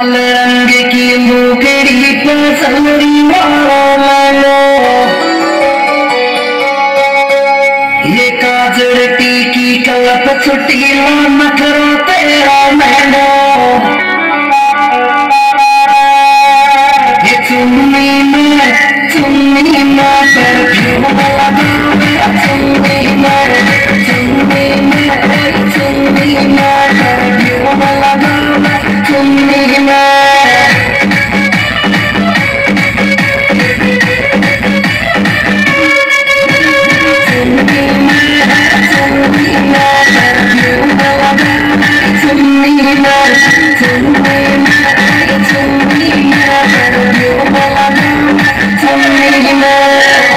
रंग की बुकड़ी पर संगरी मारो मनो ये काजर टीकी का पछुटी ला मखरो तेरा मनो Tell me, tell me,